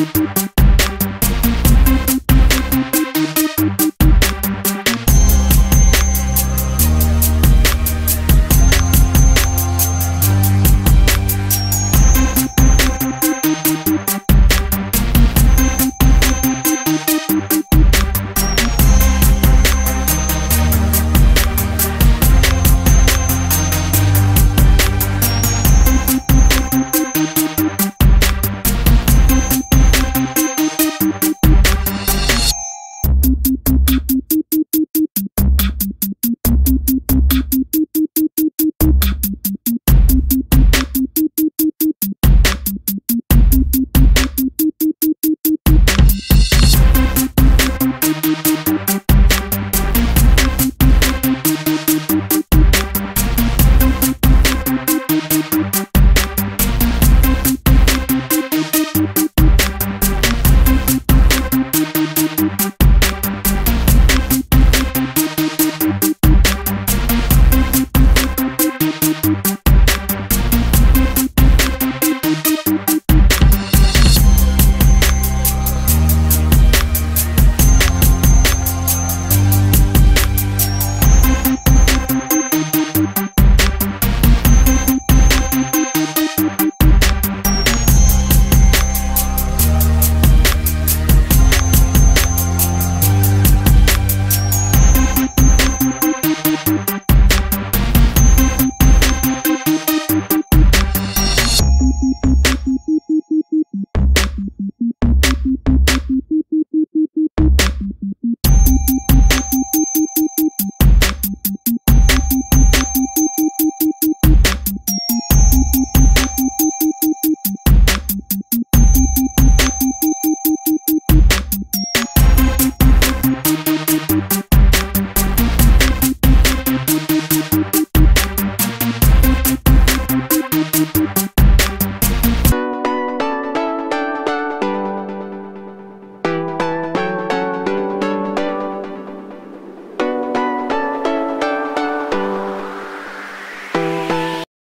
Música